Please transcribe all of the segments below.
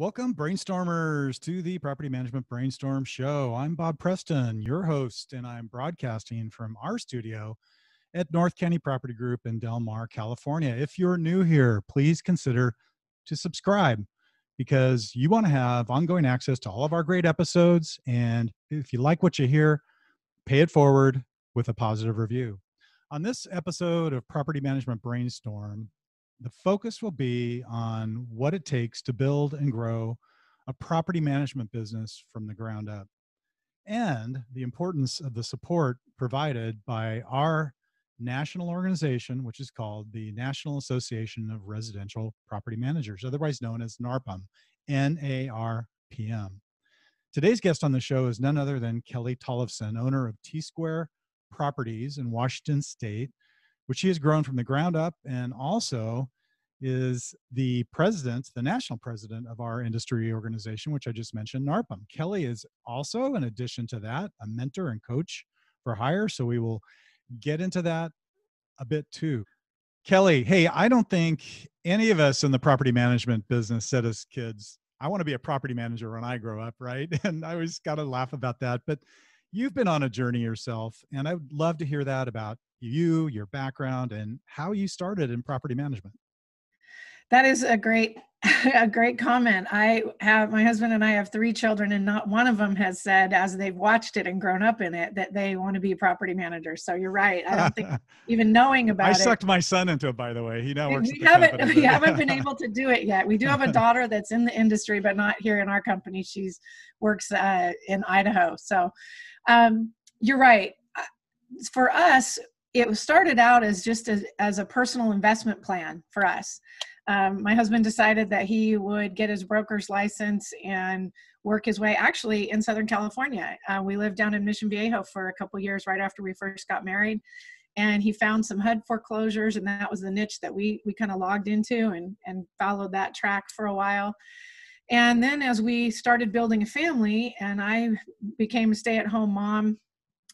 Welcome, brainstormers, to the Property Management Brainstorm Show. I'm Bob Preston, your host, and I'm broadcasting from our studio at North County Property Group in Del Mar, California. If you're new here, please consider to subscribe because you want to have ongoing access to all of our great episodes. And if you like what you hear, pay it forward with a positive review. On this episode of Property Management Brainstorm, the focus will be on what it takes to build and grow a property management business from the ground up and the importance of the support provided by our national organization, which is called the National Association of Residential Property Managers, otherwise known as NARPM, N A R P M. Today's guest on the show is none other than Kellie Tollifson, owner of T Square Properties in Washington State, which she has grown from the ground up and also is the president, the national president of our industry organization, which I just mentioned, NARPM. Kellie is also, in addition to that, a mentor and coach for hire. So we will get into that a bit too. Kellie, hey, I don't think any of us in the property management business said as kids, I want to be a property manager when I grow up, right? And I always got to laugh about that. But you've been on a journey yourself, and I would love to hear that about you, your background, and how you started in property management. That is a great a great comment. I have my husband and I have three children, and not one of them has said, as they've watched it and grown up in it, that they want to be property managers. So you're right. I don't think even knowing about I it. I sucked my son into it, by the way. He now works. We haven't we haven't been able to do it yet. We do have a daughter that's in the industry, but not here in our company. She's works uh, in Idaho. So um, you're right. Uh, for us, it started out as just as, a personal investment plan for us um, my husband decided that he would get his broker's license and work his way actually in Southern California. Uh, we lived down in Mission Viejo for a couple years right after we first got married. And he found some HUD foreclosures, and that was the niche that we we kind of logged into and and followed that track for a while. And then as we started building a family, and I became a stay-at-home mom,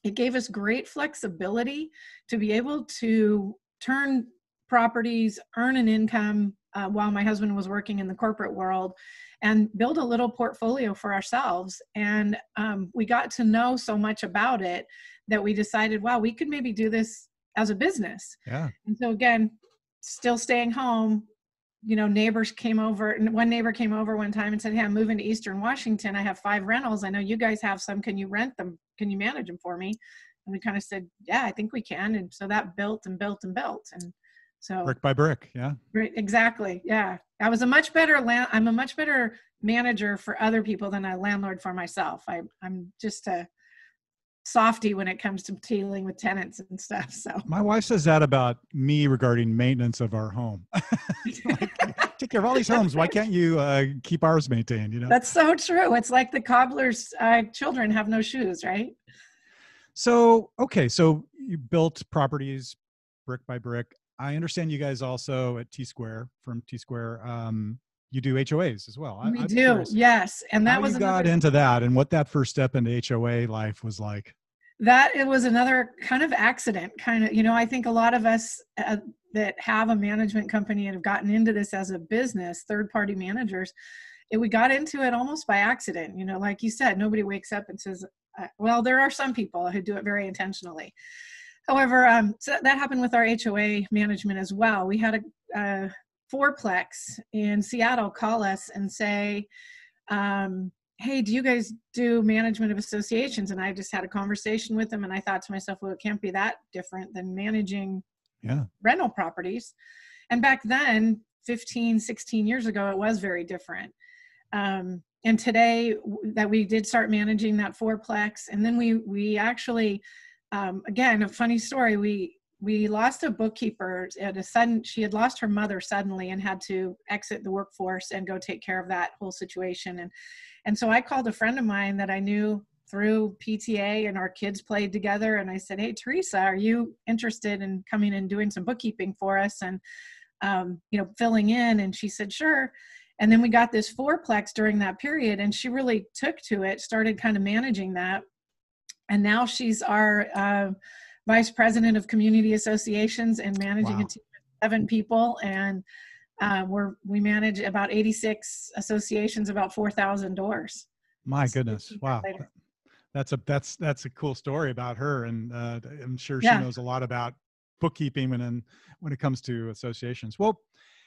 it gave us great flexibility to be able to turn properties, earn an income, uh, while my husband was working in the corporate world and build a little portfolio for ourselves. And um, we got to know so much about it that we decided, wow, we could maybe do this as a business. Yeah. And so again, still staying home, you know, neighbors came over and one neighbor came over one time and said, Hey, I'm moving to Eastern Washington. I have five rentals. I know you guys have some. Can you rent them? Can you manage them for me? And we kind of said, Yeah, I think we can. And so that built and built and built. And so brick by brick, yeah. Right, exactly. Yeah. I was a much better land I'm a much better manager for other people than a landlord for myself. I I'm just a softy when it comes to dealing with tenants and stuff. So my wife says that about me regarding maintenance of our home. like, take care of all these homes. Why can't you uh, keep ours maintained? You know, that's so true. It's like the cobbler's uh, children have no shoes, right? So okay, so you built properties brick by brick. I understand you guys also at T Square from T Square. Um, you do HOAs as well. We i do, yes. And that How was you got into that, and what that first step into HOA life was like. That it was another kind of accident. Kind of, you know, I think a lot of us uh, that have a management company and have gotten into this as a business, third party managers, it, we got into it almost by accident. You know, like you said, nobody wakes up and says, uh, "Well, there are some people who do it very intentionally." However, um, so that happened with our HOA management as well. We had a, a fourplex in Seattle call us and say, um, hey, do you guys do management of associations? And I just had a conversation with them and I thought to myself, well, it can't be that different than managing yeah. rental properties. And back then, 15, 16 years ago, it was very different. Um, and today that we did start managing that fourplex and then we we actually um, again, a funny story. We we lost a bookkeeper at a sudden. She had lost her mother suddenly and had to exit the workforce and go take care of that whole situation. And and so I called a friend of mine that I knew through PTA, and our kids played together. And I said, "Hey, Teresa, are you interested in coming and doing some bookkeeping for us and um, you know filling in?" And she said, "Sure." And then we got this fourplex during that period, and she really took to it, started kind of managing that and now she's our uh, vice president of community associations and managing wow. a team of seven people and Uh, we're we manage about 86 associations, about 4,000 doors. My goodness! Wow, that's a that's that's a cool story about her, and uh, I'm sure she Yeah. knows a lot about bookkeeping and, and when it comes to associations. Well,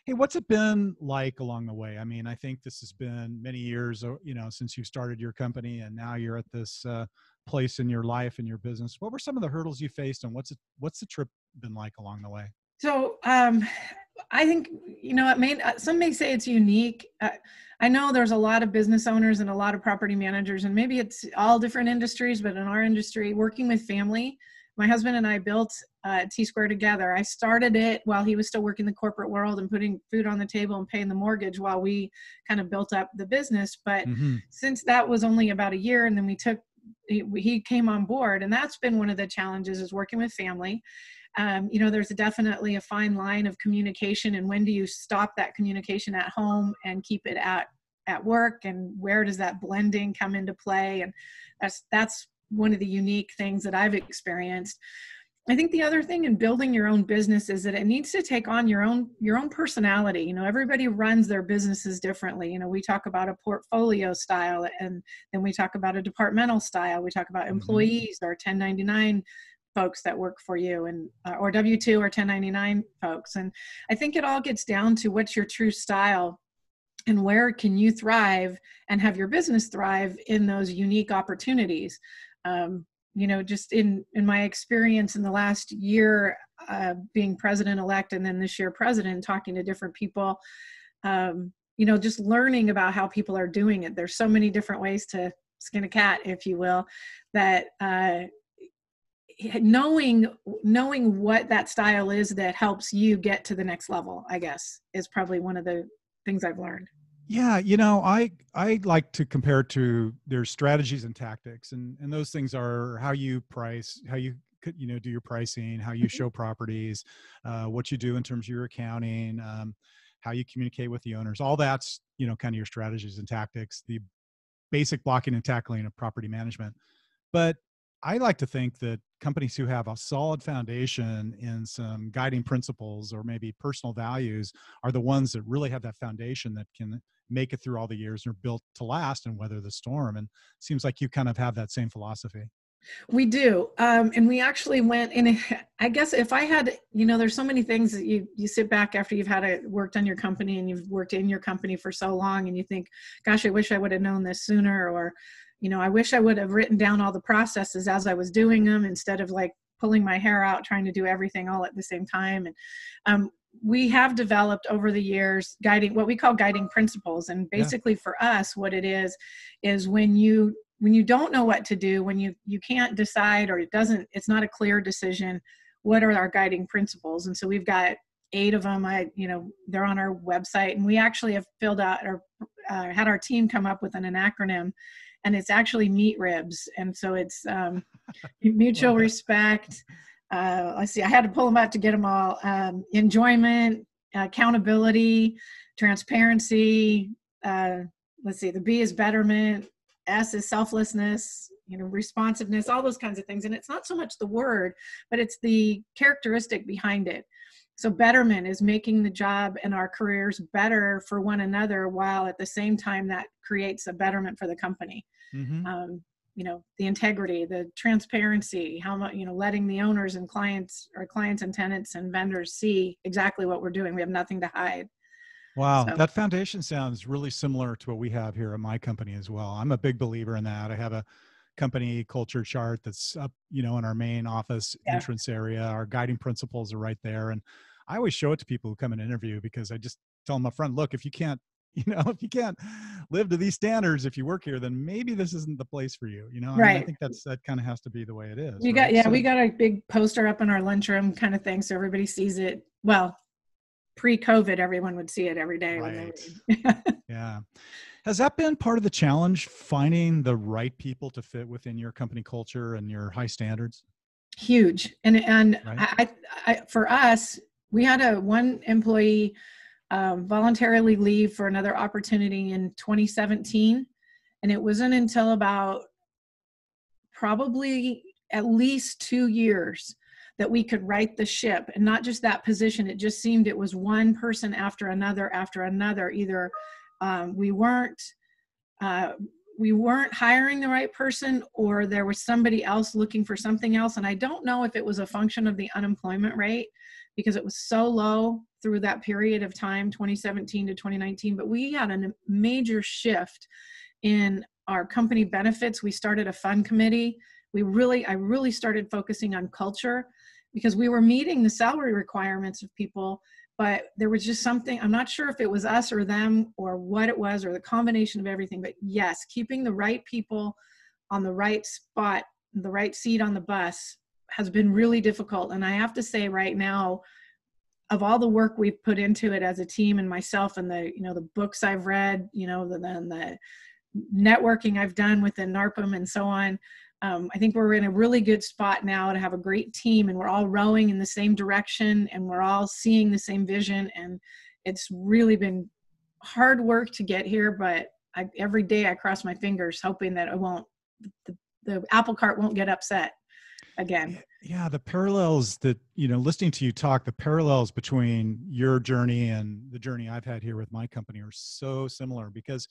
hey, what's it been like along the way? I mean, I think this has been many years, uh, you know, since you started your company, and now you're at this uh, place in your life and your business. What were some of the hurdles you faced, and what's it what's the trip been like along the way? So um, I think you know it may uh, some may say it's unique. Uh, I know there's a lot of business owners and a lot of property managers, and maybe it's all different industries, but in our industry, working with family. My husband and I built uh, T Square together. I started it while he was still working the corporate world and putting food on the table and paying the mortgage while we kind of built up the business. But Mhm. since that was only about a year and then we took he, he came on board and that's been one of the challenges is working with family. Um, you know there's definitely a fine line of communication and when do you stop that communication at home and keep it at at work and where does that blending come into play? And that's that's one of the unique things that i've experienced I think the other thing in building your own business is that it needs to take on your own your own personality. You know, everybody runs their businesses differently. You know, we talk about a portfolio style and then we talk about a departmental style. We talk about Mhm. employees or 1099 folks that work for you and uh, or W2 or 1099 folks. And I think it all gets down to what's your true style and where can you thrive and have your business thrive in those unique opportunities. Um, you know just in in my experience in the last year uh, being president elect and then this year president talking to different people um, you know just learning about how people are doing it. There's so many different ways to skin a cat if you will that uh, knowing knowing what that style is that helps you get to the next level i guess is probably one of the things i've learned Yeah, you know, I I like to compare to their strategies and tactics, and and those things are how you price, how you could you know do your pricing, how you Mhm. show properties, uh, what you do in terms of your accounting, um, how you communicate with the owners. All that's you know kind of your strategies and tactics, the basic blocking and tackling of property management. But I like to think that companies who have a solid foundation in some guiding principles or maybe personal values are the ones that really have that foundation that can make it through all the years and are built to last and weather the storm. And it seems like you kind of have that same philosophy. We do, um, and we actually went in. I guess if I had, you know, there's so many things that you you sit back after you've had a worked on your company and you've worked in your company for so long, and you think, "Gosh, I wish I would have known this sooner," or, you know, I wish I would have written down all the processes as I was doing them instead of like pulling my hair out trying to do everything all at the same time. And um, we have developed over the years guiding what we call guiding principles, and Yeah. basically for us, what it is is when you when you don't know what to do when you you can't decide or it doesn't it's not a clear decision what are our guiding principles and so we've got eight of them i you know they're on our website and we actually have filled out or uh, had our team come up with an, an acronym and it's actually meat ribs. And so it's um, mutual respect. Uh, let's see i had to pull them out to get them all um, enjoyment accountability transparency uh, let's see the b is betterment s is selflessness you know responsiveness all those kinds of things. And it's not so much the word but it's the characteristic behind it so betterment is making the job and our careers better for one another while at the same time that creates a betterment for the company Mhm. um, you know the integrity the transparency how much you know letting the owners and clients or clients and tenants and vendors see exactly what we're doing we have nothing to hide Wow, So- that foundation sounds really similar to what we have here at my company as well. I'm a big believer in that. I have a company culture chart that's up, you know, in our main office Yeah. entrance area. Our guiding principles are right there, and I always show it to people who come and interview because I just tell them up front, look, if you can't, you know, if you can't live to these standards, if you work here, then maybe this isn't the place for you. You know, I, mean, I think that's that kind of has to be the way it is. we right? got yeah So- we got a big poster up in our lunchroom kind of thing so everybody sees it well pre-covid everyone would see it every day when they Right. Yeah. Has that been part of the challenge finding the right people to fit within your company culture and your high standards? huge and and Right. I, I, for us we had a one employee um, voluntarily leave for another opportunity in 2017 and it wasn't until about probably at least two years that we could right the ship and not just that position it just seemed it was one person after another after another either um, we weren't uh, we weren't hiring the right person or there was somebody else looking for something else. And i don't know if it was a function of the unemployment rate because it was so low through that period of time 2017 to 2019 but we had a major shift in our company benefits. We started a fund committee. We really i really started focusing on culture because we were meeting the salary requirements of people but there was just something i'm not sure if it was us or them or what it was or the combination of everything but yes keeping the right people on the right spot the right seat on the bus has been really difficult. And i have to say right now of all the work we've put into it as a team and myself and the you know the books i've read you know the, the, the networking i've done within narpm and so on um, I think we're in a really good spot now to have a great team and we're all rowing in the same direction and we're all seeing the same vision. And it's really been hard work to get here, but I, every day I cross my fingers hoping that it won't, the, the apple cart won't get upset again. Yeah, the parallels that, you know, listening to you talk, the parallels between your journey and the journey I've had here with my company are so similar because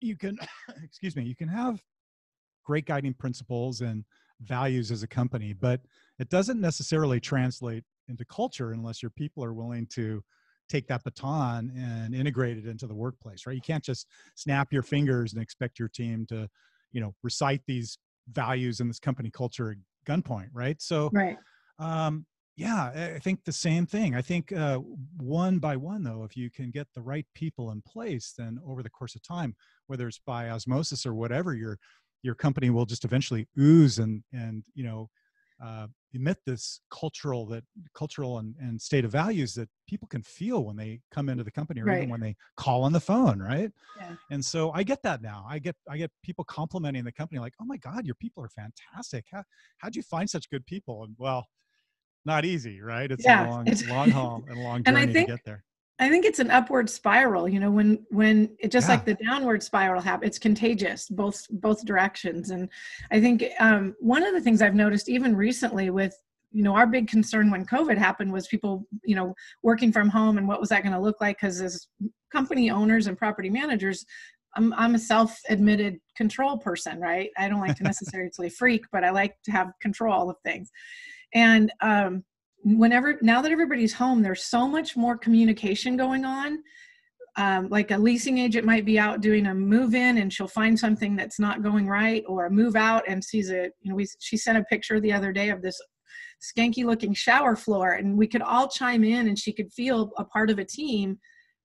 you can, excuse me, you can have great guiding principles and values as a company, but it doesn't necessarily translate into culture unless your people are willing to take that baton and integrate it into the workplace, right? You can't just snap your fingers and expect your team to, you know, recite these values in this company culture at gunpoint, right? So, right. Um, yeah, I think the same thing. I think uh, one by one, though, if you can get the right people in place, then over the course of time, whether it's by osmosis or whatever, you're your company will just eventually ooze and and you know uh, emit this cultural that cultural and, and state of values that people can feel when they come into the company or right. even when they call on the phone right? Yeah. and so i get that now. I get i get people complimenting the company like oh my god your people are fantastic. How, how'd you find such good people? And well not easy right? It's yeah, a long long haul and a long journey and I think, to get there I think it's an upward spiral. You know, when when it just yeah. like the downward spiral happens, it's contagious both both directions. And I think um, one of the things I've noticed even recently with you know our big concern when COVID happened was people you know working from home and what was that going to look like? Because as company owners and property managers, I'm I'm a self-admitted control person, right? I don't like to necessarily freak, but I like to have control of things. And um, whenever now that everybody's home there's so much more communication going on. Um, like a leasing agent might be out doing a move in and she'll find something that's not going right or a move out and sees it. You know we she sent a picture the other day of this skanky looking shower floor and we could all chime in and she could feel a part of a team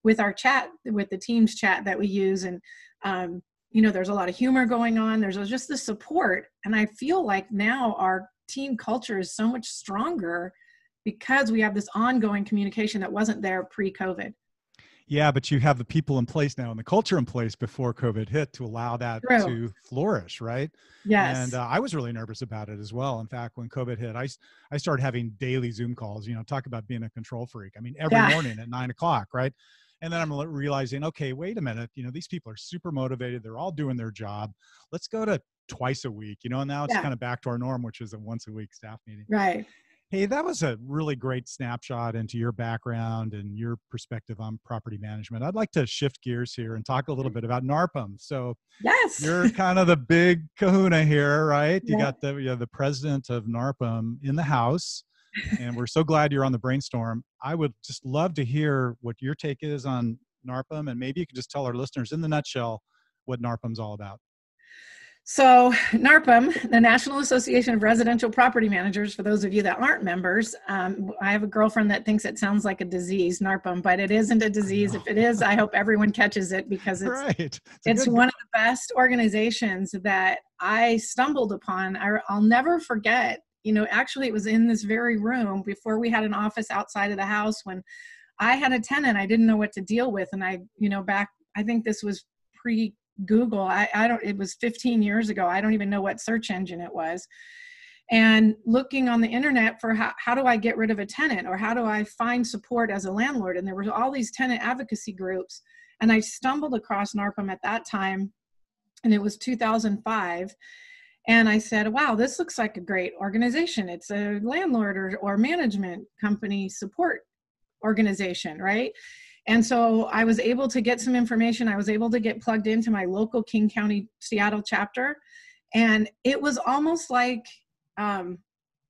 with our chat with the teams chat that we use. And um, you know there's a lot of humor going on. There's just the support. And i feel like now our team culture is so much stronger because we have this ongoing communication that wasn't there pre-COVID. Yeah, but you have the people in place now and the culture in place before COVID hit to allow that True. to flourish, right? Yes. And uh, I was really nervous about it as well. In fact, when COVID hit, I, I started having daily Zoom calls, you know, talk about being a control freak. I mean, every yeah. morning at nine o'clock, right? And then I'm realizing, okay, wait a minute, you know, these people are super motivated. They're all doing their job. Let's go to twice a week, you know, and now it's yeah. kind of back to our norm, which is a once a week staff meeting. Right. Hey, that was a really great snapshot into your background and your perspective on property management. I'd like to shift gears here and talk a little mm-hmm. bit about NARPM. So, yes, you're kind of the big kahuna here, right? You yeah. got the you know, the president of NARPM in the house, and we're so glad you're on the brainstorm. I would just love to hear what your take is on NARPM, and maybe you could just tell our listeners in the nutshell what NARPM's all about. So, NARPM, the National Association of Residential Property Managers, for those of you that aren't members, um, I have a girlfriend that thinks it sounds like a disease, NARPM, but it isn't a disease. If it is, I hope everyone catches it because it's, right. it's, it's one of the best organizations that I stumbled upon. I, I'll never forget, you know, actually, it was in this very room before we had an office outside of the house when I had a tenant I didn't know what to deal with. And I, you know, back, I think this was pre Google. I, I don't, it was 15 years ago. I don't even know what search engine it was. And looking on the internet for how, how do I get rid of a tenant or how do I find support as a landlord? And there were all these tenant advocacy groups. And I stumbled across NARPM at that time, and it was 2005 And I said, wow, this looks like a great organization. It's a landlord or, or management company support organization, right? And so I was able to get some information. I was able to get plugged into my local King County Seattle chapter. And it was almost like, um,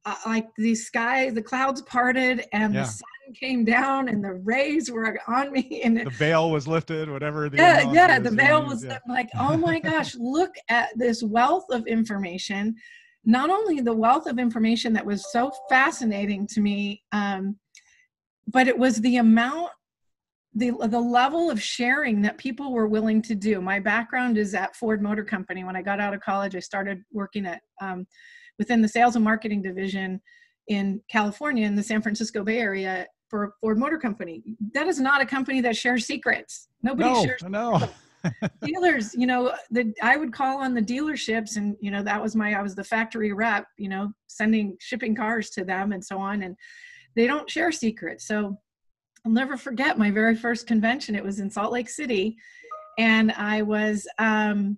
uh, like the sky, the clouds parted and yeah. the sun came down and the rays were on me and the veil was lifted whatever the yeah yeah the veil was yeah. like oh my gosh look at this wealth of information not only the wealth of information that was so fascinating to me um, but it was the amount the the level of sharing that people were willing to do my background is at ford motor company when i got out of college i started working at um, within the sales and marketing division in california in the san francisco bay area for Ford Motor Company. That is not a company that shares secrets. Nobody no, shares. No. dealers, you know, the I would call on the dealerships, and you know that was my I was the factory rep, you know, sending shipping cars to them and so on, and they don't share secrets. So I'll never forget my very first convention. It was in Salt Lake City, and I was um,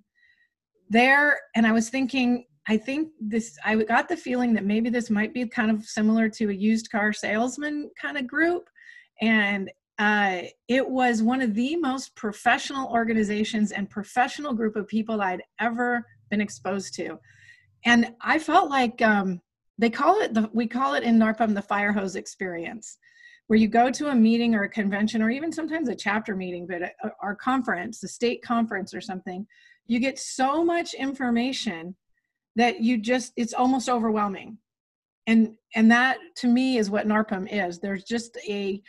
there, and I was thinking, I think this, I got the feeling that maybe this might be kind of similar to a used car salesman kind of group. And uh, it was one of the most professional organizations and professional group of people I'd ever been exposed to. And I felt like um, they call it, the, we call it in NARPM the fire hose experience, where you go to a meeting or a convention or even sometimes a chapter meeting, but our conference, the state conference or something, you get so much information that you just it's almost overwhelming. And and that to me is what narpm is. There's just a,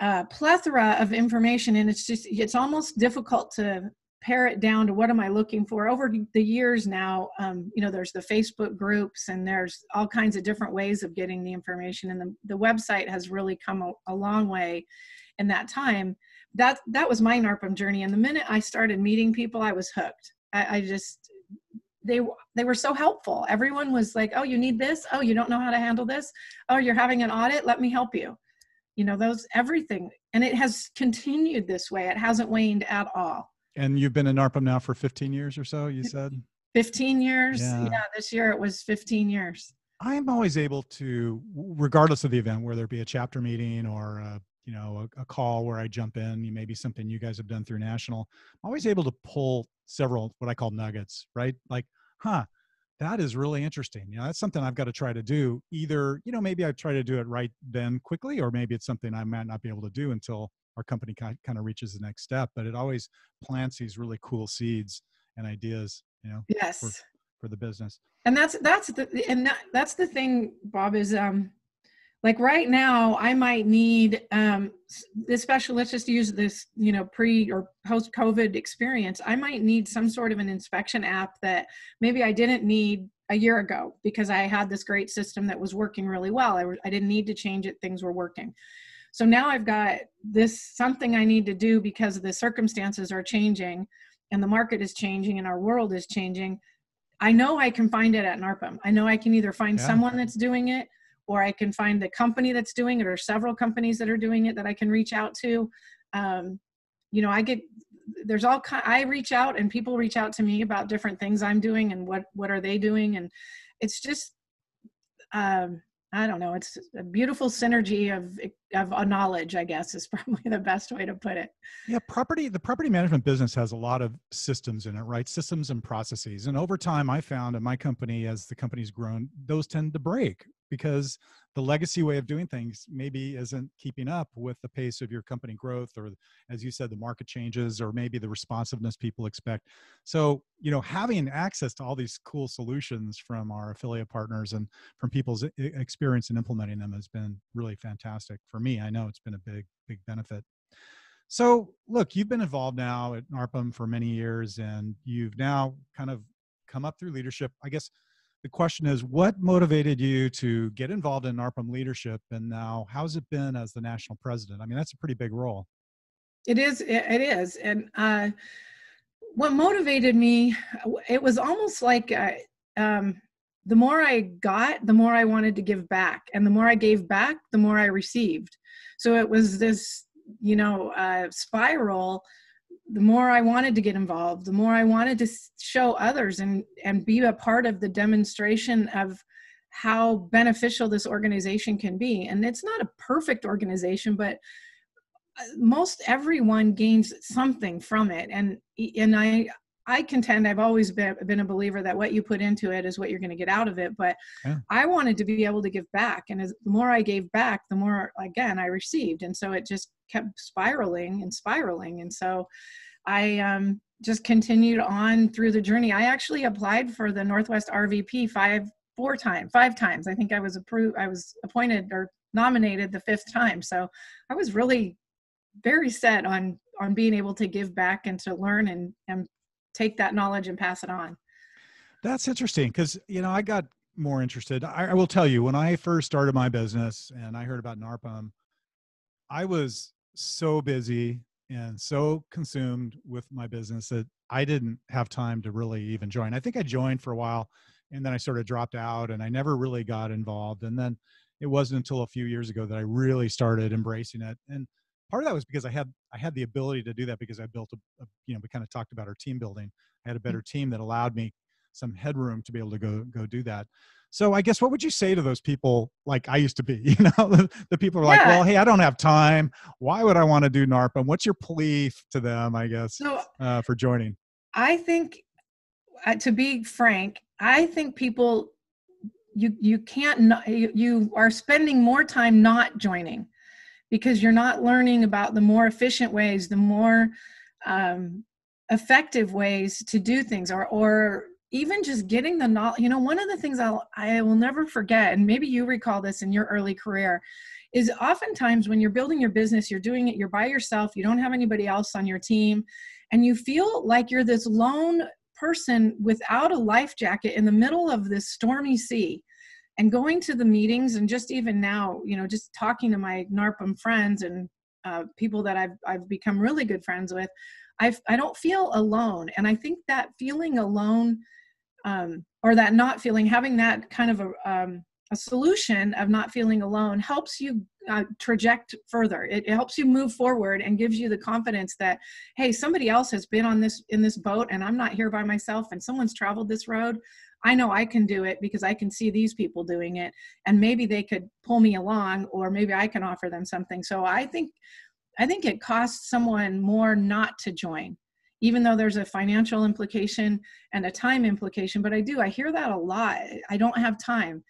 a plethora of information and it's just it's almost difficult to pare it down to what am i looking for? Over the years now um, you know there's the facebook groups and there's all kinds of different ways of getting the information and the, the website has really come a, a long way in that time. That that was my narpm journey. And the minute i started meeting people i was hooked. I, I just they they were so helpful. Everyone was like oh you need this? Oh you don't know how to handle this? Oh you're having an audit? Let me help you. You know those everything. And it has continued this way. It hasn't waned at all and you've been in narpm now for 15 years or so you said? 15 years? Yeah. yeah this year it was 15 years. I'm always able to regardless of the event whether it be a chapter meeting or a, you know a, a, call where i jump in maybe something you guys have done through national i'm always able to pull several what i call nuggets right? Like huh that is really interesting. You know that's something i've got to try to do either you know maybe i try to do it right then quickly or maybe it's something i might not be able to do until our company kind of reaches the next step but it always plants these really cool seeds and ideas you know yes. for, for the business. And that's that's the and that, that's the thing bob is um like right now i might need um especially let's just use this you know pre or post covid experience i might need some sort of an inspection app that maybe i didn't need a year ago because i had this great system that was working really well. I, I didn't need to change it things were working so now i've got this something i need to do because the circumstances are changing and the market is changing and our world is changing i know i can find it at narpm i know i can either find yeah. someone that's doing it or I can find the company that's doing it or several companies that are doing it that I can reach out to. Um, you know, I get there's all kind I reach out and people reach out to me about different things I'm doing and what what are they doing and it's just um, I don't know. It's a beautiful synergy of of a knowledge, I guess, is probably the best way to put it. Yeah, property. The property management business has a lot of systems in it, right? Systems and processes. And over time, I found in my company, as the company's grown, those tend to break, because the legacy way of doing things maybe isn't keeping up with the pace of your company growth or as you said the market changes or maybe the responsiveness people expect so you know having access to all these cool solutions from our affiliate partners and from people's experience in implementing them has been really fantastic for me i know it's been a big big benefit so look you've been involved now at narpm for many years and you've now kind of come up through leadership i guess the question is what motivated you to get involved in NARPM leadership and now how's it been as the national president? I mean, that's a pretty big role. It is, it is. And uh, what motivated me, it was almost like uh, um, the more I got, the more I wanted to give back. And the more I gave back, the more I received. So it was this, you know, uh, spiral the more I wanted to get involved, the more I wanted to show others and and be a part of the demonstration of how beneficial this organization can be. And it's not a perfect organization, but uh, most everyone gains something from it. And and I I contend I've always been, been a believer that what you put into it is what you're going to get out of it. But yeah. I wanted to be able to give back. And as, the more I gave back, the more, again, I received. And so it just kept spiraling and spiraling. And so I um, just continued on through the journey. I actually applied for the Northwest RVP five, four times, five times. I think I was approved, I was appointed or nominated the fifth time. So I was really very set on on being able to give back and to learn and and take that knowledge and pass it on. That's interesting because you know I got more interested. I, I, will tell you when I first started my business and I heard about NARPM, I was so busy and so consumed with my business that I didn't have time to really even join. I think I joined for a while and then I sort of dropped out and I never really got involved. And then it wasn't until a few years ago that I really started embracing it. And part of that was because I had I had the ability to do that because I built a, a you know we kind of talked about our team building. I had a better team that allowed me some headroom to be able to go go do that. So I guess what would you say to those people like I used to be? You know, the, people are like, well, hey, I don't have time. Why would I want to do NARPM? What's your plea to them? I guess so, uh, for joining. I think, uh, to be frank, I think people you you can't not, you, you are spending more time not joining because you're not learning about the more efficient ways, the more um, effective ways to do things, or or even just getting the knowledge. You know, one of the things I'll I will never forget, and maybe you recall this in your early career, is oftentimes when you're building your business, you're doing it, you're by yourself, you don't have anybody else on your team, and you feel like you're this lone person without a life jacket in the middle of this stormy sea and going to the meetings and just even now you know just talking to my narpm friends and uh, people that I've, I've become really good friends with I've, i don't feel alone. And i think that feeling alone um, or that not feeling having that kind of a, um, a solution of not feeling alone helps you uh, traject further. It, it, helps you move forward and gives you the confidence that hey somebody else has been on this in this boat and i'm not here by myself and someone's traveled this road I know I can do it because I can see these people doing it and maybe they could pull me along or maybe I can offer them something. So I think I think it costs someone more not to join even though there's a financial implication and a time implication but I do I hear that a lot. I don't have time.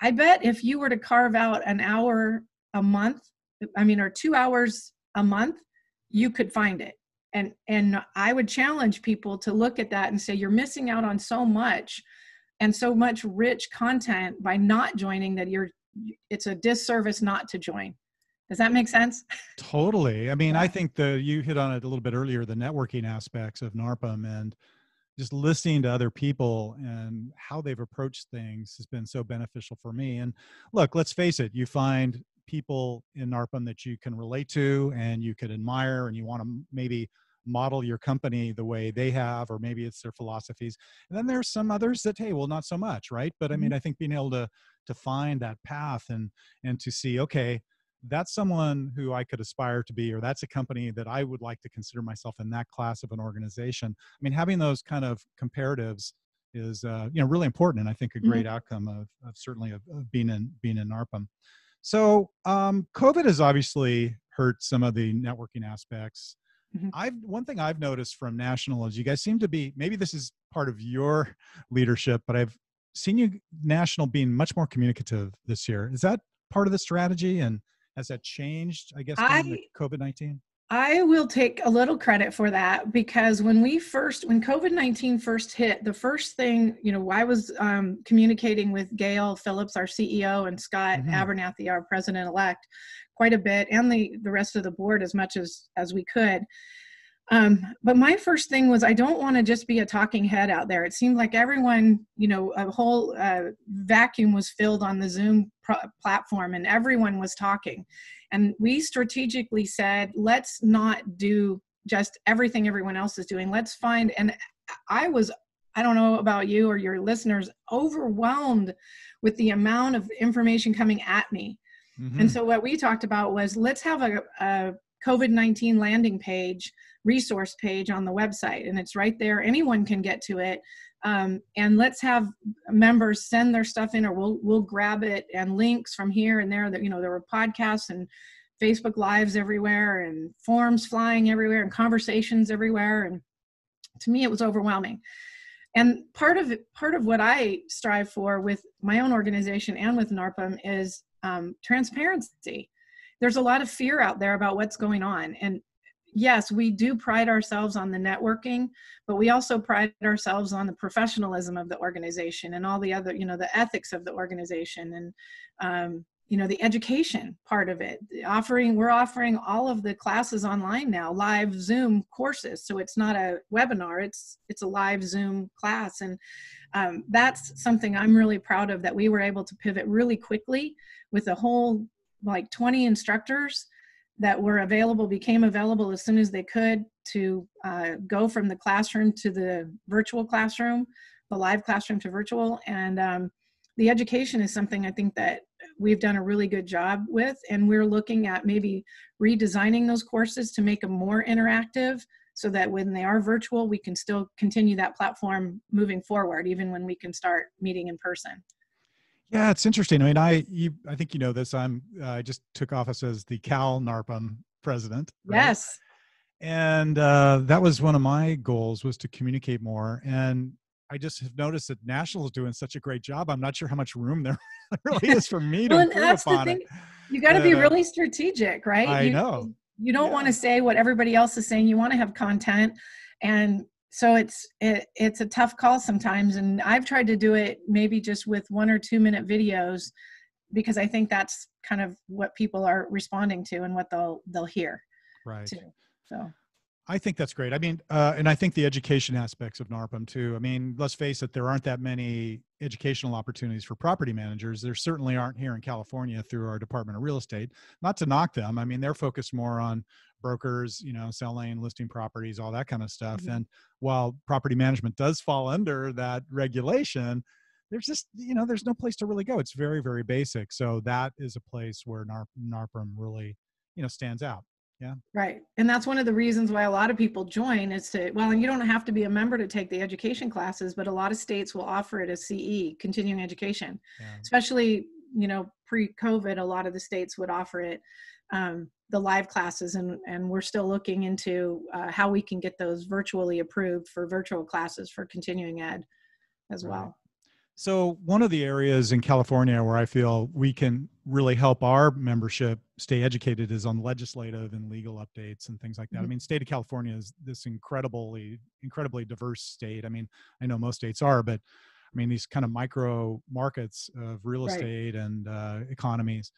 I bet if you were to carve out an hour a month, I mean or 2 hours a month, you could find it and and i would challenge people to look at that and say you're missing out on so much and so much rich content by not joining that you're it's a disservice not to join. Does that make sense? Totally. I mean i think the you hit on it a little bit earlier the networking aspects of narpm and just listening to other people and how they've approached things has been so beneficial for me. And look let's face it you find people in NARPM that you can relate to and you could admire and you want to maybe model your company the way they have or maybe it's their philosophies and then there's some others that hey well not so much right but i mean mm-hmm. i think being able to to find that path and and to see okay that's someone who i could aspire to be or that's a company that i would like to consider myself in that class of an organization i mean having those kind of comparatives is uh, you know really important and i think a great mm-hmm. outcome of, of certainly of, of, being in being in narpm so um, covid has obviously hurt some of the networking aspects Mm-hmm. I've one thing I've noticed from national is you guys seem to be maybe this is part of your leadership, but I've seen you national being much more communicative this year. Is that part of the strategy and has that changed, I guess, COVID 19? I will take a little credit for that because when we first, when COVID 19 first hit, the first thing, you know, I was um, communicating with Gail Phillips, our CEO, and Scott mm-hmm. Abernathy, our president elect, quite a bit, and the, the rest of the board as much as, as we could. Um, but my first thing was I don't want to just be a talking head out there. It seemed like everyone, you know, a whole uh, vacuum was filled on the Zoom platform and everyone was talking. And we strategically said, let's not do just everything everyone else is doing. Let's find, and I was, I don't know about you or your listeners, overwhelmed with the amount of information coming at me. Mm-hmm. And so what we talked about was let's have a, a COVID 19 landing page, resource page on the website, and it's right there. Anyone can get to it. Um, and let's have members send their stuff in, or we'll we'll grab it and links from here and there. That you know there were podcasts and Facebook lives everywhere, and forums flying everywhere, and conversations everywhere. And to me, it was overwhelming. And part of part of what I strive for with my own organization and with NARPM is um, transparency. There's a lot of fear out there about what's going on, and yes, we do pride ourselves on the networking, but we also pride ourselves on the professionalism of the organization and all the other, you know, the ethics of the organization and, um, you know, the education part of it. offering, we're offering all of the classes online now, live Zoom courses. So it's not a webinar; it's it's a live Zoom class, and um, that's something I'm really proud of. That we were able to pivot really quickly with a whole like 20 instructors that were available became available as soon as they could to uh, go from the classroom to the virtual classroom, the live classroom to virtual. And um, the education is something I think that we've done a really good job with. And we're looking at maybe redesigning those courses to make them more interactive so that when they are virtual, we can still continue that platform moving forward, even when we can start meeting in person. Yeah, it's interesting. I mean, I you, I think you know this. I'm uh, I just took office as the Cal NARPM president. Right? Yes. And uh, that was one of my goals was to communicate more. And I just have noticed that National is doing such a great job. I'm not sure how much room there really is for me well, to improve that's upon the thing. it. You got to be uh, really strategic, right? I you, know. You don't yeah. want to say what everybody else is saying. You want to have content, and so it's it, it's a tough call sometimes and i've tried to do it maybe just with one or two minute videos because i think that's kind of what people are responding to and what they'll they'll hear right too. so I think that's great. I mean, uh, and I think the education aspects of NARPM too. I mean, let's face it, there aren't that many educational opportunities for property managers. There certainly aren't here in California through our Department of Real Estate. Not to knock them. I mean, they're focused more on brokers, you know, selling, listing properties, all that kind of stuff. Mm-hmm. And while property management does fall under that regulation, there's just, you know, there's no place to really go. It's very, very basic. So that is a place where NARP, NARPM really, you know, stands out. Yeah. Right. And that's one of the reasons why a lot of people join is to, well, and you don't have to be a member to take the education classes, but a lot of states will offer it as CE, continuing education, yeah. especially, you know, pre COVID, a lot of the states would offer it um, the live classes and, and we're still looking into uh, how we can get those virtually approved for virtual classes for continuing ed as right. well. So one of the areas in California where I feel we can really help our membership stay educated is on legislative and legal updates and things like that. Mm-hmm. I mean, state of California is this incredibly, incredibly diverse state. I mean, I know most states are, but I mean, these kind of micro markets of real estate and uh, economies.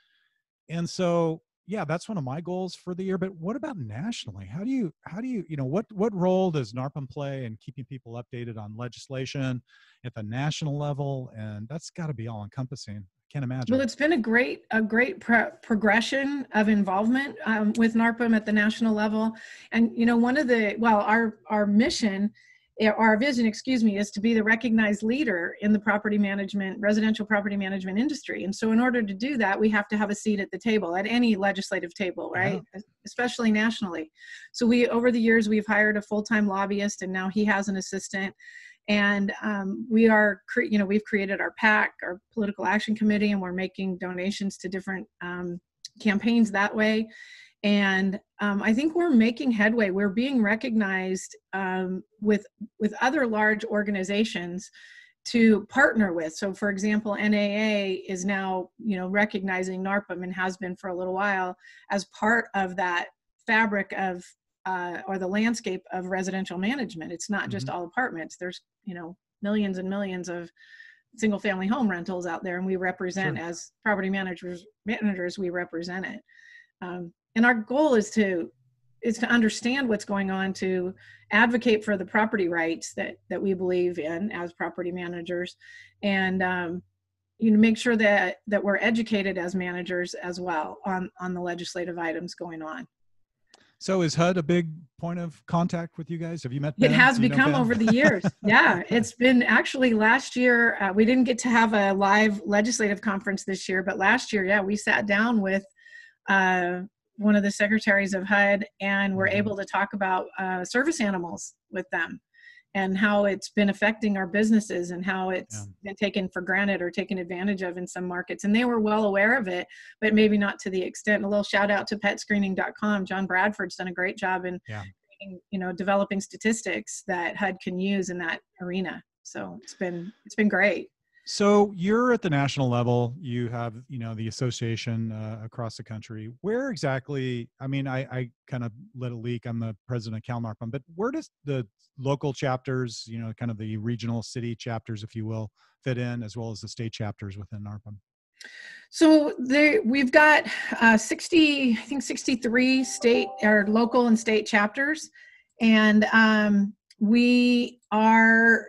And so yeah that's one of my goals for the year but what about nationally? How do you how do you you know what what role does narpm play in keeping people updated on legislation at the national level? And that's got to be all encompassing. Can't imagine well it's been a great a great pro- progression of involvement um, with narpm at the national level. And you know one of the well our our mission our vision, excuse me, is to be the recognized leader in the property management, residential property management industry. And so, in order to do that, we have to have a seat at the table, at any legislative table, right? Yeah. Especially nationally. So, we, over the years, we've hired a full time lobbyist, and now he has an assistant. And um, we are, cre- you know, we've created our PAC, our political action committee, and we're making donations to different um, campaigns that way and um, I think we're making headway. We're being recognized um, with with other large organizations to partner with. So, for example, NAA is now you know recognizing NARPM and has been for a little while as part of that fabric of uh, or the landscape of residential management. It's not just mm-hmm. all apartments. There's you know millions and millions of single family home rentals out there and we represent sure. as property managers managers we represent it um, and our goal is to is to understand what's going on to advocate for the property rights that that we believe in as property managers and um, you know make sure that that we're educated as managers as well on on the legislative items going on so is HUD a big point of contact with you guys? Have you met? Ben? It has become over the years. yeah, it's been actually last year. Uh, we didn't get to have a live legislative conference this year, but last year, yeah, we sat down with uh, one of the secretaries of HUD, and we're mm-hmm. able to talk about uh, service animals with them and how it's been affecting our businesses and how it's yeah. been taken for granted or taken advantage of in some markets. And they were well aware of it, but maybe not to the extent. A little shout out to petscreening.com. John Bradford's done a great job in yeah. you know developing statistics that HUD can use in that arena. So it's been it's been great. So you're at the national level. You have, you know, the association uh, across the country. Where exactly? I mean, I, I kind of let a leak. I'm the president of CalNARPM, but where does the local chapters, you know, kind of the regional city chapters, if you will, fit in, as well as the state chapters within NARPM? So there, we've got uh, 60, I think 63 state or local and state chapters, and um, we are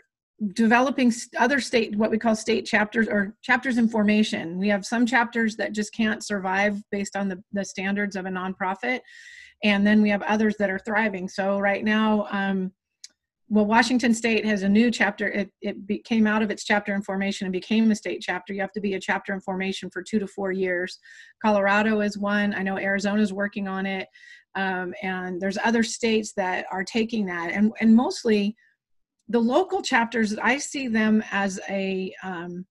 developing other state what we call state chapters or chapters in formation. We have some chapters that just can't survive based on the, the standards of a nonprofit and then we have others that are thriving. So right now um, well washington state has a new chapter. It, it be, came out of its chapter in formation and became a state chapter. You have to be a chapter in formation for two to four years. Colorado is one. I know arizona is working on it. Um, and there's other states that are taking that. And, and mostly the local chapters i see them as a um,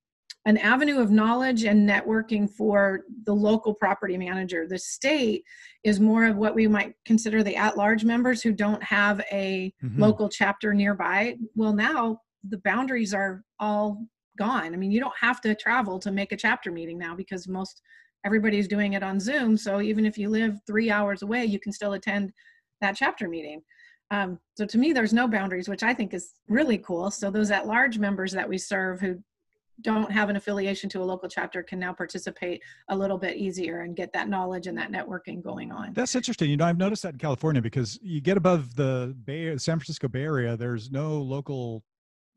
an avenue of knowledge and networking for the local property manager. The state is more of what we might consider the at-large members who don't have a mm-hmm. local chapter nearby. Well now the boundaries are all gone. I mean you don't have to travel to make a chapter meeting now because most everybody's doing it on zoom. So even if you live three hours away you can still attend that chapter meeting um, so to me, there's no boundaries, which I think is really cool. So those at large members that we serve who don't have an affiliation to a local chapter can now participate a little bit easier and get that knowledge and that networking going on. That's interesting. You know, I've noticed that in California because you get above the Bay, San Francisco Bay Area, there's no local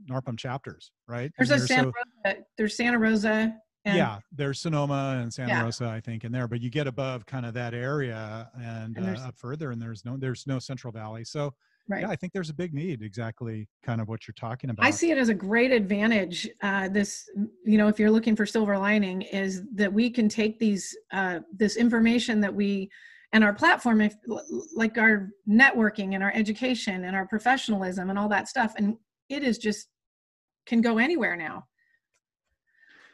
NARPM chapters, right? There's a Santa so, Rosa. There's Santa Rosa. And, yeah, there's Sonoma and Santa yeah. Rosa, I think, in there. But you get above kind of that area and, and uh, up further, and there's no there's no Central Valley. So Right. Yeah, I think there's a big need. Exactly, kind of what you're talking about. I see it as a great advantage. Uh, this, you know, if you're looking for silver lining, is that we can take these uh, this information that we and our platform, if like our networking and our education and our professionalism and all that stuff, and it is just can go anywhere now.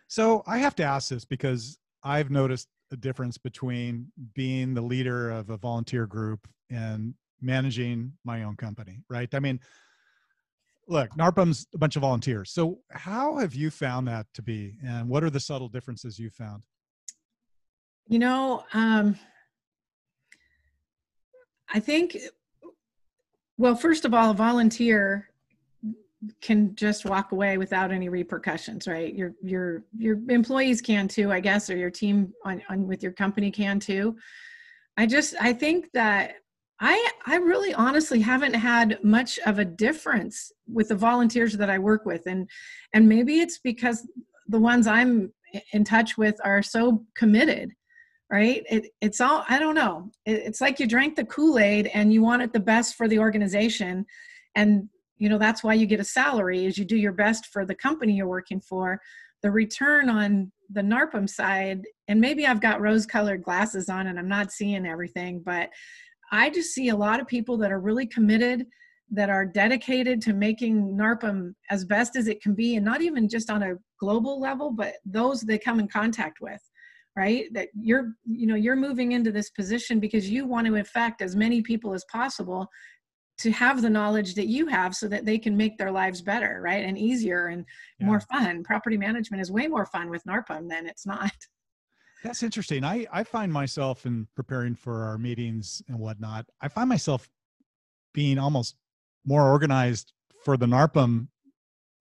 So I have to ask this because I've noticed a difference between being the leader of a volunteer group and managing my own company, right? I mean, look, NARPM's a bunch of volunteers. So how have you found that to be? And what are the subtle differences you found? You know, um, I think, well, first of all, a volunteer can just walk away without any repercussions, right? Your your your employees can too, I guess, or your team on, on with your company can too. I just I think that I I really honestly haven't had much of a difference with the volunteers that I work with and and maybe it's because the ones I'm in touch with are so committed right it, it's all i don't know it, it's like you drank the kool-aid and you want it the best for the organization and you know that's why you get a salary is you do your best for the company you're working for. The return on the narpm side and maybe i've got rose colored glasses on and i'm not seeing everything but I just see a lot of people that are really committed, that are dedicated to making NARPM as best as it can be, and not even just on a global level, but those they come in contact with right? That you're you know you're moving into this position because you want to affect as many people as possible to have the knowledge that you have so that they can make their lives better right and easier and yeah. more fun property management is way more fun with narpm than it's not That's interesting. I, I find myself in preparing for our meetings and whatnot, I find myself being almost more organized for the NARPM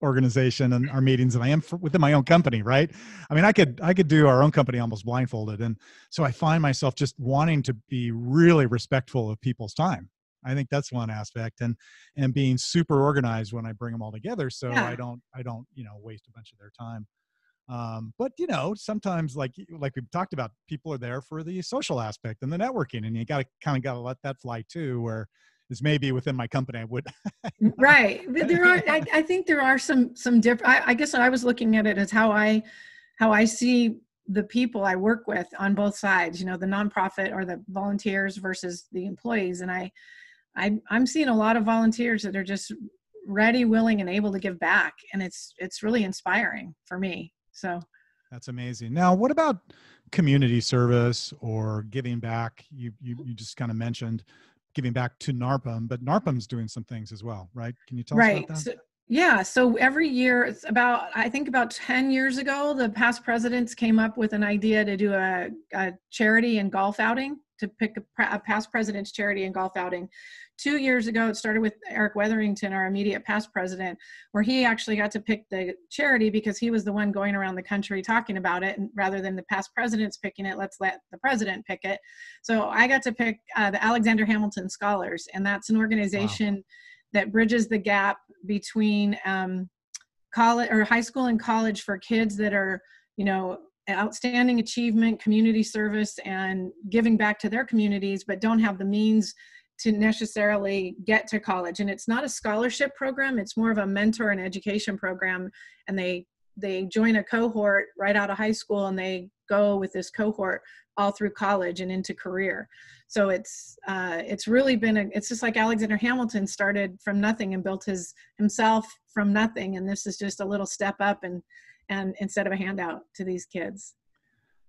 organization and our meetings than I am for, within my own company, right? I mean, I could I could do our own company almost blindfolded, and so I find myself just wanting to be really respectful of people's time. I think that's one aspect, and and being super organized when I bring them all together, so yeah. I don't I don't you know waste a bunch of their time um, but you know sometimes like like we've talked about people are there for the social aspect and the networking and you got to kind of got to let that fly too where is maybe within my company i would right there are I, I, think there are some some different I, I guess i was looking at it as how i how i see the people I work with on both sides, you know, the nonprofit or the volunteers versus the employees. And I, I I'm seeing a lot of volunteers that are just ready, willing, and able to give back. And it's it's really inspiring for me. So that's amazing. Now, what about community service or giving back? You you, you just kind of mentioned giving back to NARPM, but NARPM's doing some things as well, right? Can you tell right. us about that? So, yeah, so every year, it's about, I think about 10 years ago, the past presidents came up with an idea to do a, a charity and golf outing, to pick a, a, past president's charity and golf outing. Two years ago, it started with Eric Wetherington, our immediate past president, where he actually got to pick the charity because he was the one going around the country talking about it. And rather than the past presidents picking it, let's let the president pick it. So I got to pick uh, the Alexander Hamilton Scholars, and that's an organization. Wow that bridges the gap between um, college or high school and college for kids that are you know outstanding achievement community service and giving back to their communities but don't have the means to necessarily get to college. And it's not a scholarship program it's more of a mentor and education program. And they they join a cohort right out of high school and they go with this cohort all through college and into career. So it's uh, it's really been a it's just like alexander hamilton started from nothing and built his himself from nothing. And this is just a little step up and and instead of a handout to these kids.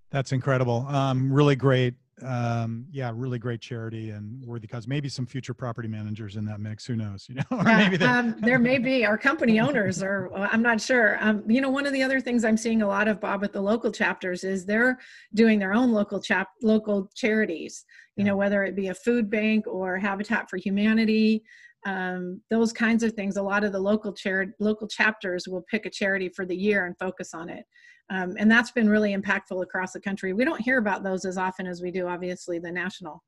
That's incredible. Um, really great um yeah really great charity and worthy cause. Maybe some future property managers in that mix who knows you know? Or maybe um, there may be. Our company owners or i'm not sure. Um, you know one of the other things i'm seeing a lot of bob with the local chapters is they're doing their own local chap local charities you know whether it be a food bank or habitat for humanity um, those kinds of things a lot of the local charity local chapters will pick a charity for the year and focus on it. Um, and that's been really impactful across the country. We don't hear about those as often as we do obviously the national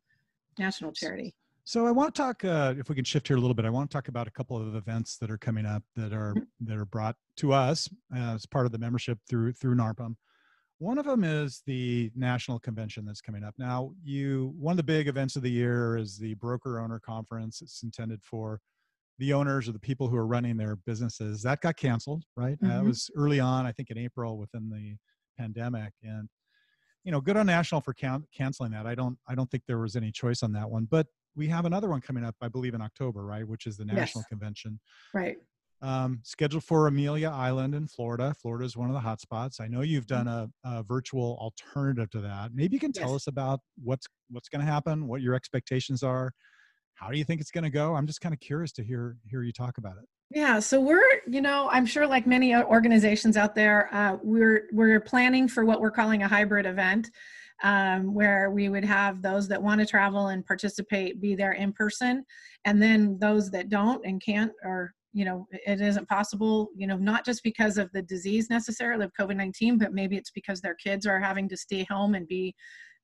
national charity. so i want to talk uh, if we can shift here a little bit i want to talk about a couple of events that are coming up that are mm-hmm. that are brought to us as part of the membership through through narpm one of them is the national convention that's coming up. Now you one of the big events of the year is the broker owner conference it's intended for the owners or the people who are running their businesses. That got canceled right? Mm-hmm. that was early on i think in april within the pandemic and you know good on national for can- canceling that. I don't i don't think there was any choice on that one but we have another one coming up i believe in october right which is the national yes. convention. Right um, scheduled for amelia island in florida. Florida is one of the hot spots. I know you've mm-hmm. done a, a virtual alternative to that. Maybe you can tell yes. us about what's what's going to happen what your expectations are how do you think it's going to go? I'm just kind of curious to hear hear you talk about it. Yeah so we're you know i'm sure like many organizations out there uh, we're we're planning for what we're calling a hybrid event um, where we would have those that want to travel and participate be there in person and then those that don't and can't or you know it isn't possible you know not just because of the disease necessarily of covid-19 but maybe it's because their kids are having to stay home and be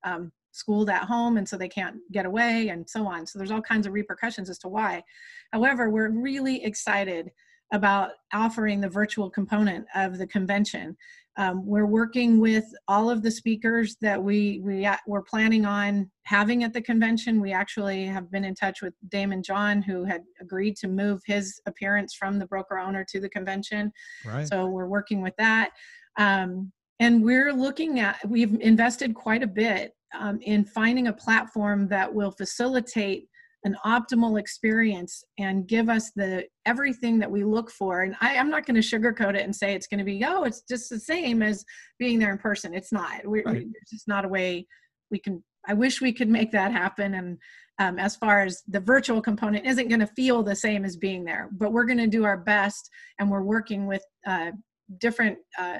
um, schooled at home and so they can't get away and so on. So there's all kinds of repercussions as to why. However, we're really excited about offering the virtual component of the convention. Um, we're working with all of the speakers that we, we we're planning on having at the convention. We actually have been in touch with Daymond John, who had agreed to move his appearance from the broker owner to the convention. Right. So we're working with that. Um, and we're looking at, we've invested quite a bit um, in finding a platform that will facilitate an optimal experience and give us the everything that we look for. And I, am not going to sugarcoat it and say it's going to be oh it's just the same as being there in person. It's not. We, right. it's just not a way we can i wish we could make that happen. And um, as far as the virtual component isn't going to feel the same as being there but we're going to do our best and we're working with uh, different uh,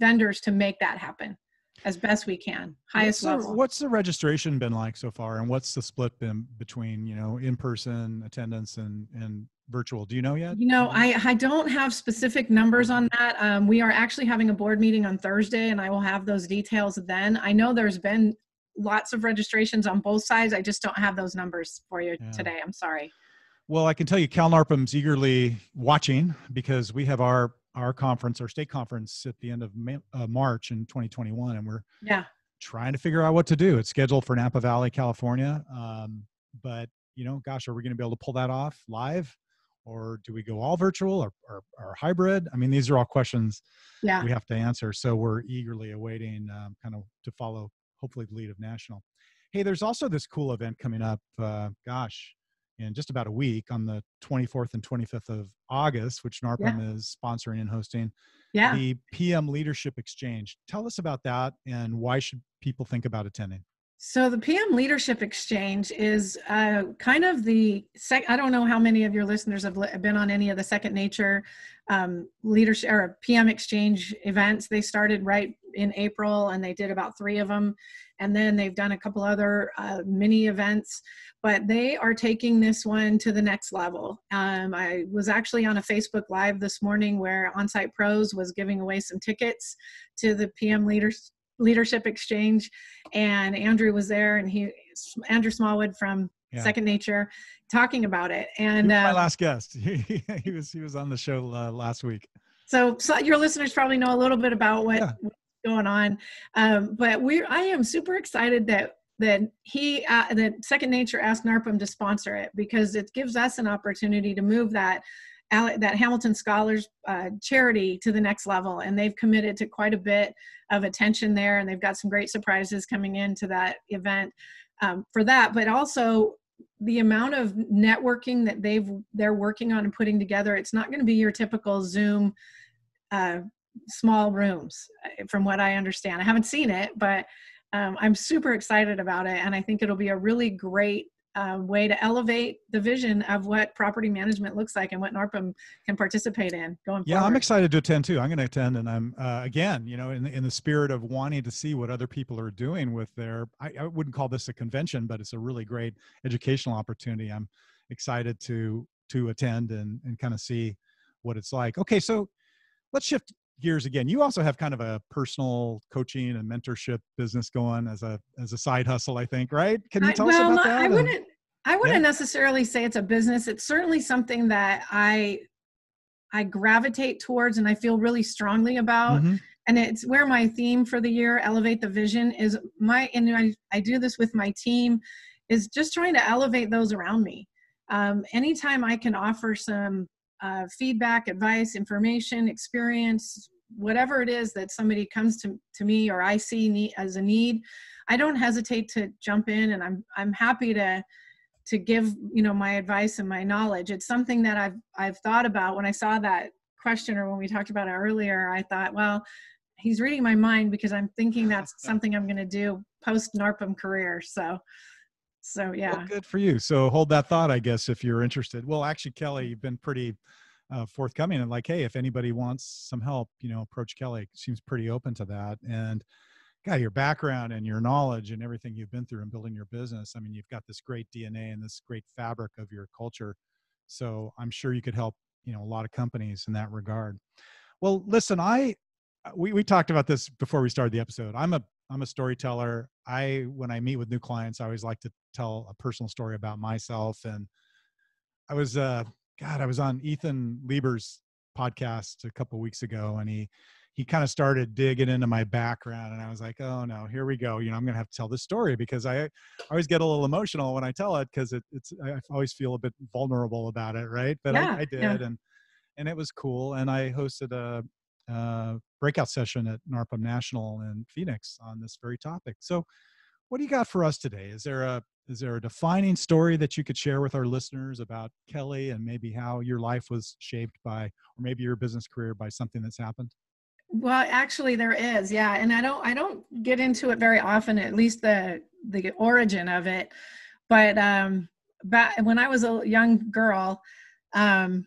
vendors to make that happen as best we can highest what's level. the, what's the registration been like so far and what's the split been between you know in-person attendance and and virtual? Do you know yet? You know i i don't have specific numbers on that. Um, we are actually having a board meeting on thursday and i will have those details then. I know there's been lots of registrations on both sides. I just don't have those numbers for you yeah. today. I'm sorry well i can tell you cal narpm's eagerly watching because we have our our conference, our state conference, at the end of May, uh, March in 2021, and we're yeah trying to figure out what to do. It's scheduled for Napa Valley, California, um, but you know, gosh, are we going to be able to pull that off live, or do we go all virtual or, or, or hybrid? I mean, these are all questions yeah. we have to answer. So we're eagerly awaiting um, kind of to follow, hopefully, the lead of national. Hey, there's also this cool event coming up. Uh, gosh, in just about a week on the 24th and 25th of August, which NARPM yeah. is sponsoring and hosting. Yeah. The PM Leadership Exchange. Tell us about that and why should people think about attending? So the PM Leadership Exchange is uh, kind of the sec- I don't know how many of your listeners have been on any of the Second Nature um, leadership or PM Exchange events. They started right in April, and they did about three of them, and then they've done a couple other uh, mini events. But they are taking this one to the next level. Um, I was actually on a Facebook Live this morning where Onsite Pros was giving away some tickets to the PM Leaders leadership exchange and andrew was there and he andrew smallwood from yeah. second nature talking about it and uh, my last guest he, was he was on the show uh, last week so, so your listeners probably know a little bit about what, yeah. what's going on um, but we i am super excited that that he uh, that second nature asked narpm to sponsor it because it gives us an opportunity to move that that Hamilton Scholars uh, charity to the next level, and they've committed to quite a bit of attention there, and they've got some great surprises coming into that event um, for that. But also the amount of networking that they've they're working on and putting together. It's not going to be your typical Zoom uh, small rooms, uh, from what I understand. I haven't seen it, but um, I'm super excited about it, and I think it'll be a really great uh, way to elevate the vision of what property management looks like and what NARPM can participate in going yeah, forward. I'm excited to attend too. I'm going to attend, and I'm uh, again, you know, in in the spirit of wanting to see what other people are doing with their. I, I wouldn't call this a convention, but it's a really great educational opportunity. I'm excited to to attend and and kind of see what it's like. Okay, so let's shift gears again. You also have kind of a personal coaching and mentorship business going as a as a side hustle i think right? Can you tell I, well, us about that i wouldn't i wouldn't yeah. necessarily say it's a business. It's certainly something that i i gravitate towards and i feel really strongly about. Mm-hmm. and it's where my theme for the year elevate the vision is my and i, I do this with my team is just trying to elevate those around me. Um, anytime i can offer some uh, feedback, advice, information, experience, whatever it is that somebody comes to, to me or I see need, as a need, I don't hesitate to jump in and I'm, I'm happy to, to give, you know, my advice and my knowledge. It's something that I've, I've thought about when I saw that question or when we talked about it earlier, I thought, well, he's reading my mind because I'm thinking that's something I'm going to do post NARPM career. So, so yeah. Well, good for you. So hold that thought, I guess, if you're interested. Well, actually, Kellie, you've been pretty uh, forthcoming and like, hey, if anybody wants some help, you know, approach Kellie. Seems pretty open to that. And God, your background and your knowledge and everything you've been through in building your business. I mean, you've got this great DNA and this great fabric of your culture. So I'm sure you could help, you know, a lot of companies in that regard. Well, listen, I uh, we we talked about this before we started the episode. I'm a I'm a storyteller. I when I meet with new clients, I always like to tell a personal story about myself. And I was uh God, I was on Ethan Lieber's podcast a couple weeks ago, and he he kind of started digging into my background, and I was like, oh no, here we go. You know, I'm gonna have to tell this story because I, I always get a little emotional when I tell it because it, it's I always feel a bit vulnerable about it, right? But yeah, I, I, did, yeah. and and it was cool. And I hosted a, a breakout session at NARPM National in Phoenix on this very topic. So, what do you got for us today? Is there a is there a defining story that you could share with our listeners about Kellie and maybe how your life was shaped by, or maybe your business career by something that's happened? Well, actually, there is, yeah, and I don't, I don't get into it very often, at least the the origin of it. But um, back when I was a young girl, um,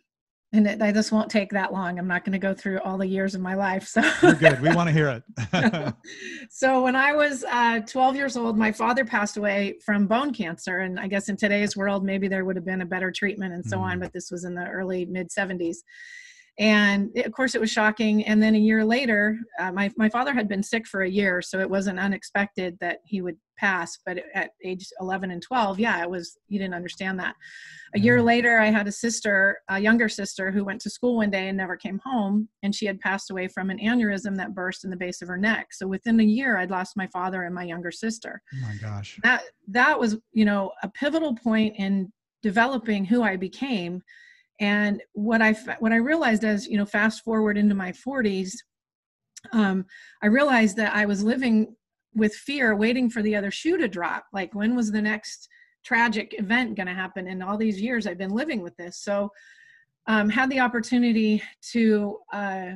and it, I just won't take that long. I'm not going to go through all the years of my life. So you're good. We want to hear it. so when I was uh, 12 years old, my father passed away from bone cancer, and I guess in today's world, maybe there would have been a better treatment and so mm. on. But this was in the early mid 70s, and of course it was shocking. And then a year later uh, my, my father had been sick for a year so it wasn't unexpected that he would pass. But at age 11 and 12 yeah it was he didn't understand that. A year mm-hmm. later i had a sister a younger sister who went to school one day and never came home. And she had passed away from an aneurysm that burst in the base of her neck. So within a year i'd lost my father and my younger sister. Oh my gosh. That that was you know a pivotal point in developing who i became And what I what I realized as you know, fast forward into my 40s, um, I realized that I was living with fear, waiting for the other shoe to drop. Like when was the next tragic event going to happen? And all these years I've been living with this. So um, had the opportunity to uh,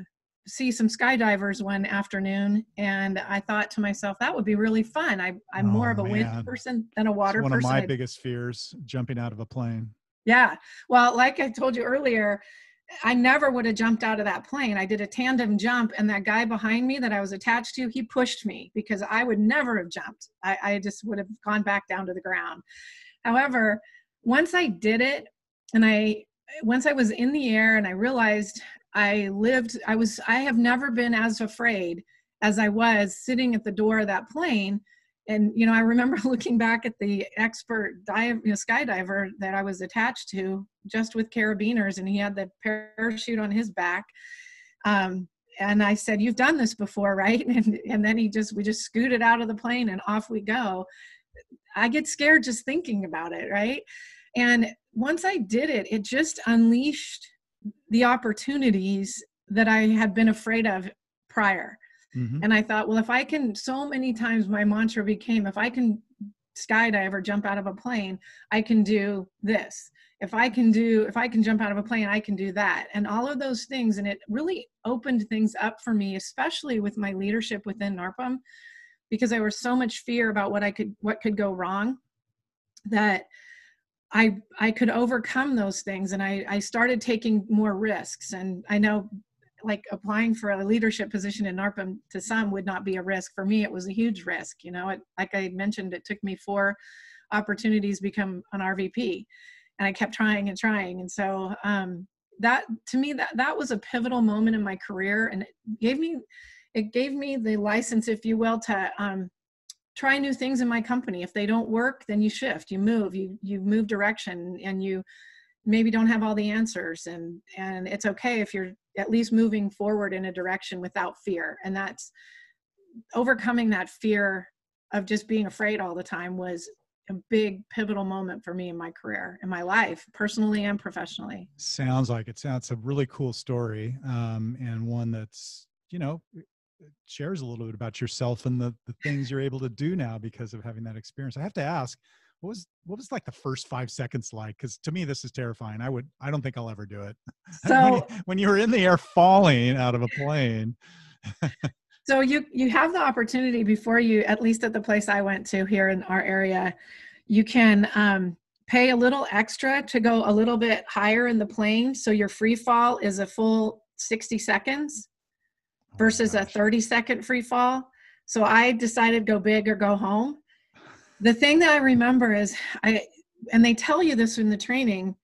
see some skydivers one afternoon and i thought to myself that would be really fun I, i'm oh, more of a man. wind person than a water it's one person of my biggest fears jumping out of a plane yeah. Well like i told you earlier i never would have jumped out of that plane. I did a tandem jump and that guy behind me that i was attached to he pushed me because i would never have jumped. I, I just would have gone back down to the ground. However once i did it and i once I was in the air and I realized I lived, I was, I have never been as afraid as I was sitting at the door of that plane. And, you know, I remember looking back at the expert dive, you know, skydiver that I was attached to just with carabiners and he had the parachute on his back. Um, and I said, you've done this before, right? And, and then he just, we just scooted out of the plane and off we go. I get scared just thinking about it, right? And once I did it, it just unleashed the opportunities that I had been afraid of prior. Mm-hmm. And I thought, well, if I can, so many times my mantra became, if I can skydive or jump out of a plane, I can do this. If I can do, if I can jump out of a plane, I can do that. And all of those things. And it really opened things up for me, especially with my leadership within NARPM, because there was so much fear about what I could, what could go wrong that I I could overcome those things and I I started taking more risks and I know like applying for a leadership position in NARPM to some would not be a risk. For me it was a huge risk you know? It, like I mentioned it took me four opportunities to become an RVP and I kept trying and trying. And so um, that to me that that was a pivotal moment in my career and it gave me it gave me the license if you will to um, try new things in my company. If they don't work then you shift you move you you move direction and you maybe don't have all the answers and and it's okay if you're at least moving forward in a direction without fear. And that's overcoming that fear of just being afraid all the time was a big pivotal moment for me in my career in my life personally and professionally. Sounds like it. Sounds a really cool story um, and one that's you know shares a little bit about yourself and the, the things you're able to do now because of having that experience. I have to ask, what was what was like the first five seconds like? Because to me, this is terrifying. I would I don't think I'll ever do it. So when, you, when you were in the air falling out of a plane. so you you have the opportunity before you, at least at the place I went to here in our area, you can um, pay a little extra to go a little bit higher in the plane. So your free fall is a full 60 seconds Oh versus a 30 second free fall. So I decided go big or go home. The thing that I remember is I, and they tell you this in the training,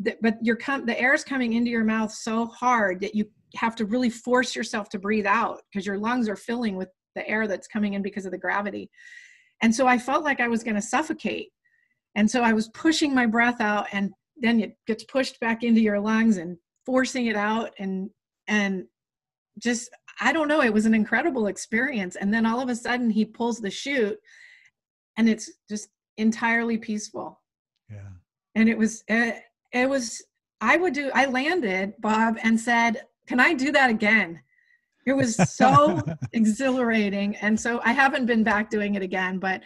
that, but you're com- the air is coming into your mouth so hard that you have to really force yourself to breathe out because your lungs are filling with the air that's coming in because of the gravity. And so I felt like I was going to suffocate. And so I was pushing my breath out and then it gets pushed back into your lungs and forcing it out and and just I don't know, it was an incredible experience. And then all of a sudden he pulls the chute and it's just entirely peaceful. Yeah. And it was, it, it was, I would do, I landed, Bob, and said, Can I do that again? It was so exhilarating. And so I haven't been back doing it again, but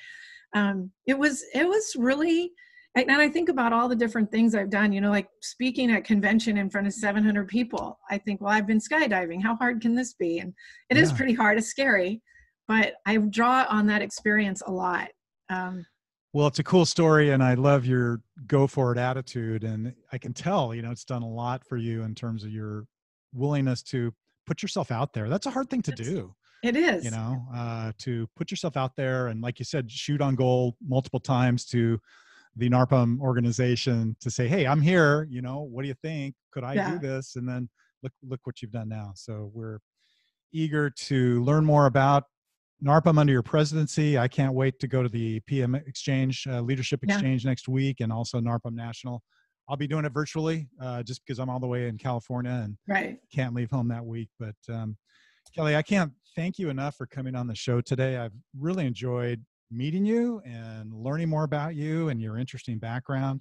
um, it was, it was really, and I think about all the different things I've done, you know, like speaking at convention in front of 700 people. I think, well, I've been skydiving. How hard can this be? And it yeah. is pretty hard. It's scary, but I draw on that experience a lot. Um, well, it's a cool story, and I love your go for it attitude. And I can tell, you know, it's done a lot for you in terms of your willingness to put yourself out there. That's a hard thing to do. It is. You know, uh, to put yourself out there and, like you said, shoot on goal multiple times to the NARPM organization to say, "Hey, I'm here. You know, what do you think? Could I yeah. do this?" And then look look what you've done now. So we're eager to learn more about NARPM under your presidency. I can't wait to go to the PM Exchange uh, Leadership Exchange yeah. next week, and also NARPM National. I'll be doing it virtually, uh, just because I'm all the way in California and right. can't leave home that week. But um, Kellie, I can't thank you enough for coming on the show today. I've really enjoyed meeting you and learning more about you and your interesting background.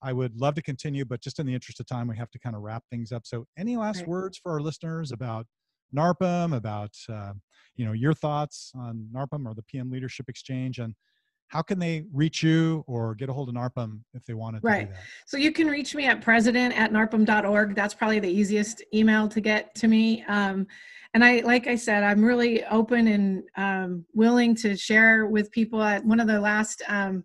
I would love to continue, but just in the interest of time, we have to kind of wrap things up. So, any last Right. words for our listeners about NARPM, about uh, you know your thoughts on NARPM or the PM Leadership Exchange, and how can they reach you or get a hold of NARPM if they wanted to Right. do that? So you can reach me at president at narpm.org. That's probably the easiest email to get to me. Um, and I, like I said, I'm really open and um, willing to share with people. At one of the last um,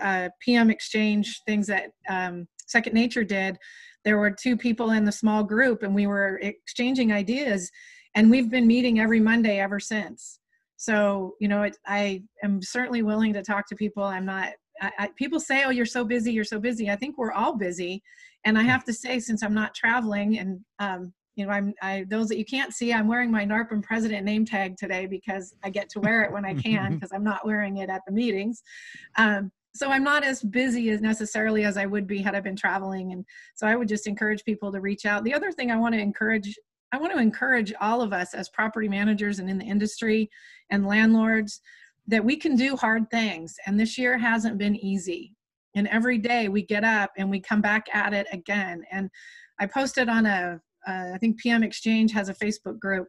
uh, PM exchange things that um, Second Nature did, there were two people in the small group, and we were exchanging ideas. And we've been meeting every Monday ever since. So you know, it, I am certainly willing to talk to people. I'm not I, I, people say, "Oh, you're so busy, you're so busy." I think we're all busy, and I have to say, since I'm not traveling, and um, you know, I'm I those that you can't see, I'm wearing my NARPM president name tag today because I get to wear it when I can because I'm not wearing it at the meetings. Um, so I'm not as busy as necessarily as I would be had I been traveling, and so I would just encourage people to reach out. The other thing I want to encourage. I want to encourage all of us as property managers and in the industry and landlords that we can do hard things and this year hasn't been easy and every day we get up and we come back at it again and i posted on a uh, I think pm exchange has a facebook group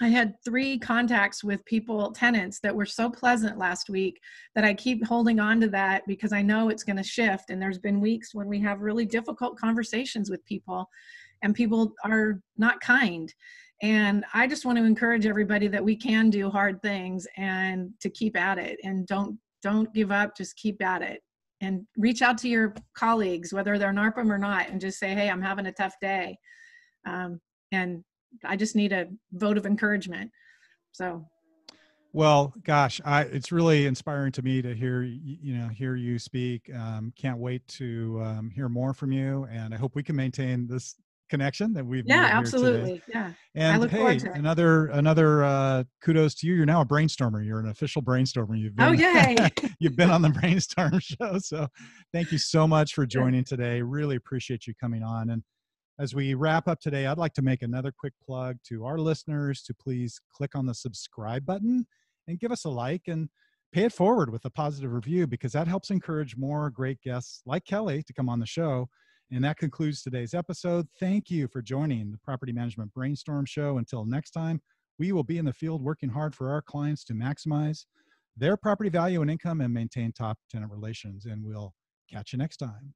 i had three contacts with people tenants that were so pleasant last week that i keep holding on to that because i know it's going to shift and there's been weeks when we have really difficult conversations with people and people are not kind and I just want to encourage everybody that we can do hard things and to keep at it and don't don't give up, just keep at it. And reach out to your colleagues, whether they're NARPM or not, and just say, hey, I'm having a tough day. Um, and I just need a vote of encouragement. So Well, gosh, I, it's really inspiring to me to hear you know hear you speak. Um, can't wait to um, hear more from you, and I hope we can maintain this connection that we've yeah, made here today. absolutely. Yeah. And look hey, forward to it. another another uh, kudos to you. You're now a brainstormer. You're an official brainstormer. You've been, Oh yay. you've been on the brainstorm show. So thank you so much for joining today. Really appreciate you coming on. And as we wrap up today, I'd like to make another quick plug to our listeners to please click on the subscribe button and give us a like and pay it forward with a positive review because that helps encourage more great guests like Kellie to come on the show. And that concludes today's episode. Thank you for joining the Property Management Brainstorm Show. Until next time, we will be in the field working hard for our clients to maximize their property value and income and maintain top tenant relations. And we'll catch you next time.